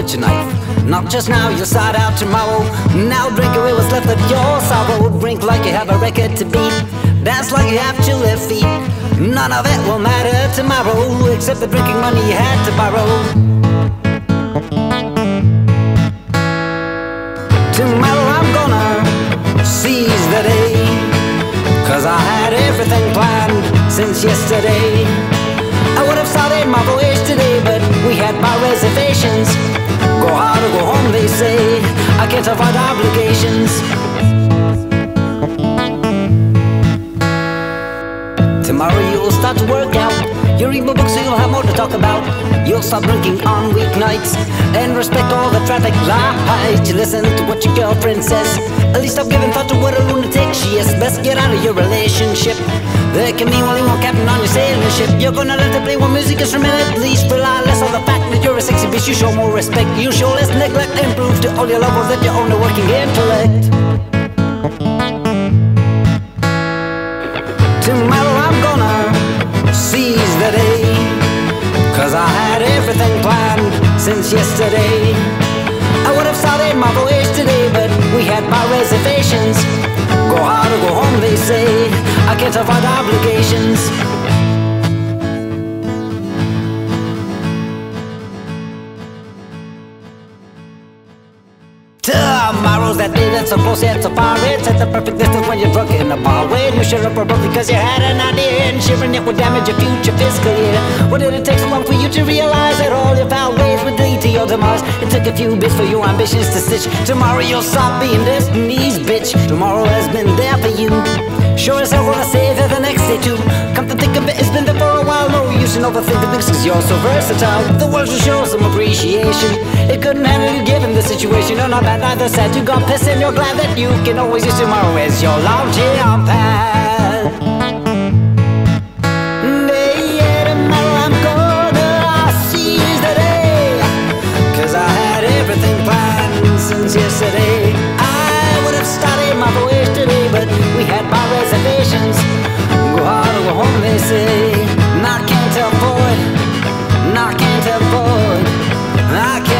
butcher knife. Not just now, you'll start out tomorrow. Now drink away what's left of your sorrow. Drink like you have a record to beat. Dance like you have two left feet. None of it will matter tomorrow, except the drinking money you had to borrow. Tomorrow I'm gonna seize the day. Cause I had everything planned since yesterday. I would have started my voyage today, but reservations. Go hard or go home, they say. I can't avoid obligations. Tomorrow you'll start to work out. You'll read more books, so you'll have more to talk about. You'll stop drinking on weeknights and respect all the traffic lights. You listen to what your girlfriend says. At least stop giving thought to what a lunatic she is. Best get out of your relationship. There can be only one captain on your sailing ship. You're gonna learn to play one music instrument at least. Rely less on the fact a sexy bitch. You show more respect. You show less neglect and prove to all your lovers that you're only working intellect. Tomorrow I'm gonna seize the day. Cause I had everything planned since yesterday. I would have started my voyage today, but we had my reservations. Go hard or go home, they say. I can't avoid obligations. Tomorrow's that day that's supposed to set so far It's at the perfect distance when you're drunk in a bar When you shut up abruptly because you had an idea And sharing it would damage your future fiscal year. What did it take so long for you to realize That all your foul ways would lead to your demise? It took a few bits for your ambitions to stitch. Tomorrow you'll stop being destiny's bitch. Tomorrow has been there for you. Sure as hell wanna save Cause you're so versatile. The world should show some appreciation. It couldn't handle you given the situation. You're not bad, neither sad You got pissed and you're glad that you can always use tomorrow As your long jump pad. Since yesterday, I would have started my voyage today, but we had my reservations. I can't